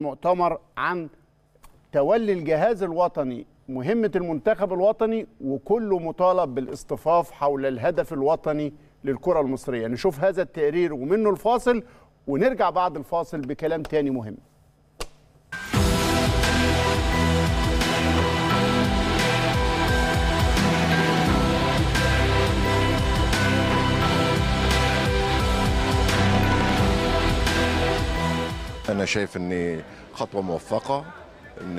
مؤتمر عن تولي الجهاز الوطني مهمة المنتخب الوطني وكله مطالب بالاصطفاف حول الهدف الوطني للكرة المصرية. نشوف هذا التقرير ومنه الفاصل ونرجع بعد الفاصل بكلام تاني مهم. أنا شايف إن خطوة موفقة إن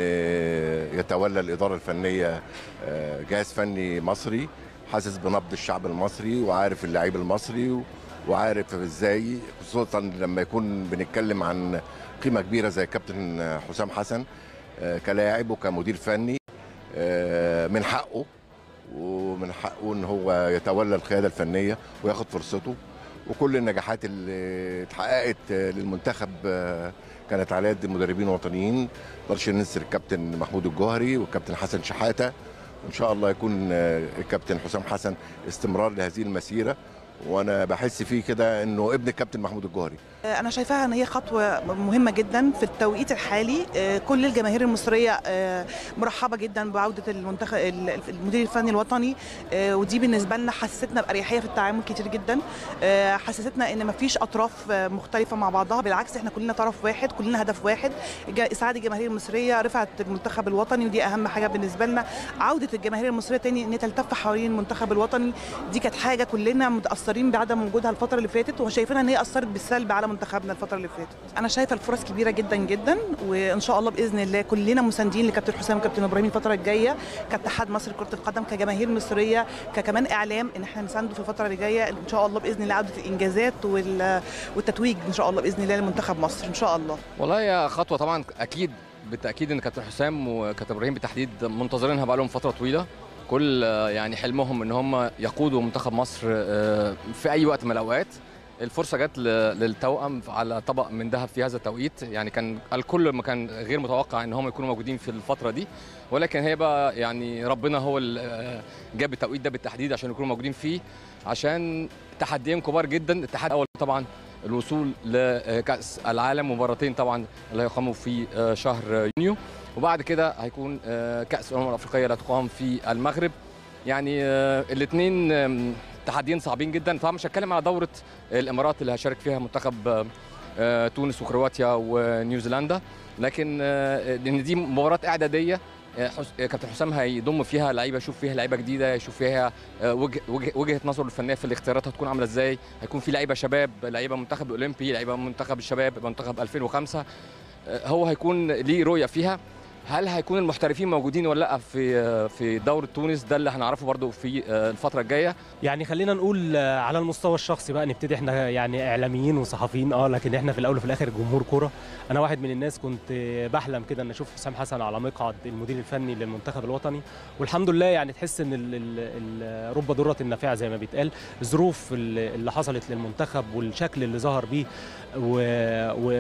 يتولى الإدارة الفنية آه، جهاز فني مصري حاسس بنبض الشعب المصري وعارف اللعيب المصري وعارف إزاي خصوصا لما يكون بنتكلم عن قيمة كبيرة زي كابتن حسام حسن آه، كلاعب وكمدير فني آه، من حقه ومن حقه إن هو يتولى القيادة الفنية وياخد فرصته. وكل النجاحات اللي اتحققت للمنتخب آه، كانت على يد مدربين وطنيين. نقدرش ننسى الكابتن محمود الجوهري والكابتن حسن شحاته. وإن شاء الله يكون آه، الكابتن حسام حسن استمرار لهذه المسيرة. وأنا بحس فيه كده انه ابن الكابتن محمود الجوهري. أنا شايفاها إن هي خطوة مهمة جدا في التوقيت الحالي. آه، كل الجماهير المصرية آه، مرحبة جدا بعودة المنتخب المدير الفني الوطني. آه، ودي بالنسبة لنا حسستنا بأريحية في التعامل كتير جدا. آه، حسستنا إن مفيش أطراف آه، مختلفة مع بعضها. بالعكس إحنا كلنا طرف واحد كلنا هدف واحد. إسعاد الجماهير المصرية رفعت المنتخب الوطني ودي أهم حاجة بالنسبة لنا. عودة الجماهير المصرية تاني هي تلتف حوالين المنتخب الوطني دي كانت حاجة كلنا متأثرين بعدم وجودها الفترة اللي فاتت وشايفينها إن هي أثرت بالسلب على منتخبنا الفترة اللي فاتت. أنا شايفة الفرص كبيرة جدا جدا وإن شاء الله بإذن الله كلنا مساندين لكابتن حسام وكابتن إبراهيم الفترة الجاية كاتحاد مصر لكرة القدم كجماهير مصرية ككمان إعلام إن إحنا نسانده في الفترة اللي جاية. إن شاء الله بإذن الله عودة الإنجازات وال- والتتويج إن شاء الله بإذن الله لمنتخب مصر إن شاء الله. والله هي خطوة طبعا أكيد بالتأكيد إن كابتن حسام وكابتن إبراهيم بالتحديد منتظرينها بقى لهم فترة طويلة. كل يعني حلمهم إن هم يقودوا منتخب مصر آه، في أي وقت من الأوقات. الفرصة جت للتوأم على طبق من ذهب في هذا التوقيت. يعني كان الكل ما كان غير متوقع إن هم يكونوا موجودين في الفترة دي. ولكن هي بقى يعني ربنا هو اللي آه، جاب التوقيت ده بالتحديد عشان يكونوا موجودين فيه عشان تحديين كبار جدا. الاتحاد الأول طبعا. الوصول لكأس العالم مباراتين طبعا اللي هيقاموا في آه، شهر يونيو. وبعد كده هيكون آه، كأس الأمم الأفريقية اللي هتقام في المغرب. يعني الاثنين تحديين صعبين جدا. طبعا مش هتكلم على دورة الإمارات اللي هيشارك فيها منتخب آه، آه، تونس وكرواتيا ونيوزيلندا. لكن آه، لأن دي آه، حس- آه، كابتن حسام هيضم فيها لعيبة يشوف فيها لعيبة جديدة يشوف فيها آه، وجه وجه وجهة نظره الفنية في الاختيارات هتكون عاملة إزاي. هيكون في لعيبة شباب لعيبة منتخب الأولمبي لعيبة منتخب الشباب منتخب 2005 آه، هو هيكون ليه رؤية فيها. هل هيكون المحترفين موجودين ولا لأ في في دورة تونس؟ ده اللي هنعرفه برضو في آه، الفترة الجاية. يعني خلينا نقول آه، على المستوى الشخصي بقى نبتدي إحنا يعني إعلاميين وصحفيين آه لكن إحنا في الأول وفي الآخر جمهور كورة. أنا واحد من الناس كنت آه، بحلم كده إن أشوف حسام حسن على مقعد المدير الفني للمنتخب الوطني. والحمد لله يعني تحس إن رب ضره النافعة زي ما بيتقال. الظروف اللي حصلت للمنتخب والشكل اللي ظهر بيه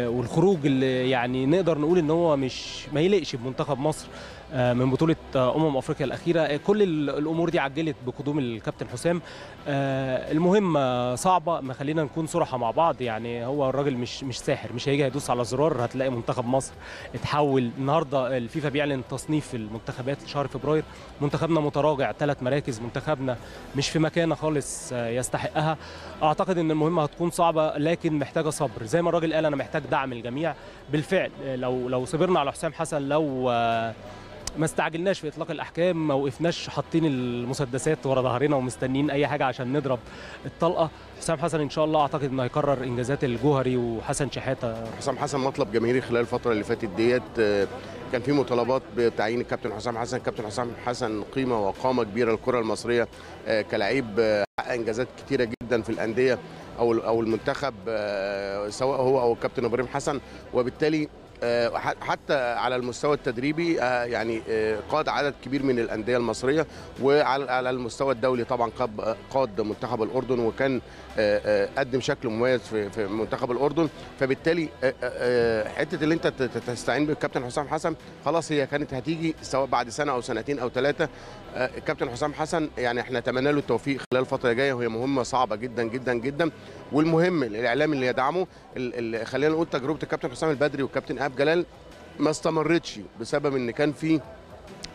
والخروج اللي يعني نقدر نقول إن هو مش ما يليقش بمنتخب مصر. آه، من بطولة آه، أمم أفريقيا الأخيرة. آه، كل ال- الأمور دي عجلت بقدوم الكابتن حسام. آه، المهمه صعبة. ما خلينا نكون صراحة مع بعض. يعني هو الراجل مش مش ساحر مش هيجي هيدوس على زرار. هتلاقي منتخب مصر اتحول. النهارده الفيفا بيعلن تصنيف المنتخبات لشهر فبراير. منتخبنا متراجع ثلاث مراكز. منتخبنا مش في مكانة خالص آه، يستحقها. أعتقد إن المهمة هتكون صعبة لكن محتاجة صبر. زي ما الراجل قال أنا محتاج دعم الجميع. بالفعل آه، لو لو صبرنا على حسام حسن لو آه، ما استعجلناش في إطلاق الأحكام ما وقفناش حاطين المسدسات ورا ظهرنا ومستنيين أي حاجة عشان نضرب الطلقة. حسام حسن إن شاء الله أعتقد إنه هيكرر إنجازات الجوهري وحسن شحاتة. حسام حسن مطلب جماهيري خلال الفترة اللي فاتت ديت آه، كان في مطالبات بتعيين الكابتن حسام حسن، الكابتن حسام حسن قيمة وقامة كبيرة للكرة المصرية آه، كلاعب آه، حقق إنجازات كتيرة جدا في الأندية أو أو المنتخب سواء هو أو الكابتن إبراهيم حسن. وبالتالي حتى على المستوى التدريبي آه، يعني آه، قاد عدد كبير من الأندية المصرية وعلى على المستوى الدولي طبعا قاد- منتخب الأردن وكان آه، آه، قدم شكل مميز في منتخب الأردن. فبالتالي آه، آه، حتة اللي انت تستعين بالكابتن حسام حسن خلاص هي كانت هتيجي سواء بعد سنة أو سنتين أو ثلاثة الكابتن حسام حسن يعني إحنا نتمنى له التوفيق خلال الفترة الجاية. وهي مهمة صعبة جدا جدا جدا. والمهم الإعلام اللي يدعمه خلينا نقول تجربة الكابتن حسام البدري والكابتن ايهاب جلال ما استمرتش بسبب إن كان في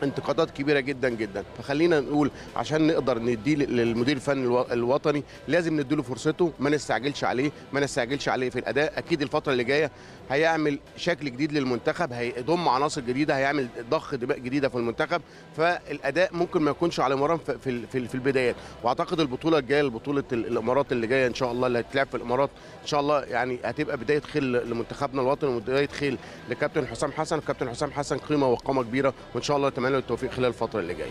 انتقادات كبيرة جدا جدا. فخلينا نقول عشان نقدر نديه للمدير الفني الو- الوطني لازم نديله فرصته ما نستعجلش عليه ما نستعجلش عليه في الأداء. أكيد الفترة اللي جاية هيعمل شكل جديد للمنتخب هيضم عناصر جديدة هيعمل ضخ دماء جديدة في المنتخب. فالأداء ممكن ما يكونش على مرام في في, البدايات. وأعتقد البطولة الجاية بطولة الإمارات اللي جاية إن شاء الله اللي هتلعب في الإمارات إن شاء الله يعني هتبقى بداية خير لمنتخبنا الوطني وبداية خير لكابتن حسام حسن. كابتن حسام حسن قيمة وقامة كبيرة وإن شاء الله أتمنى له التوفيق خلال الفترة اللي جاية.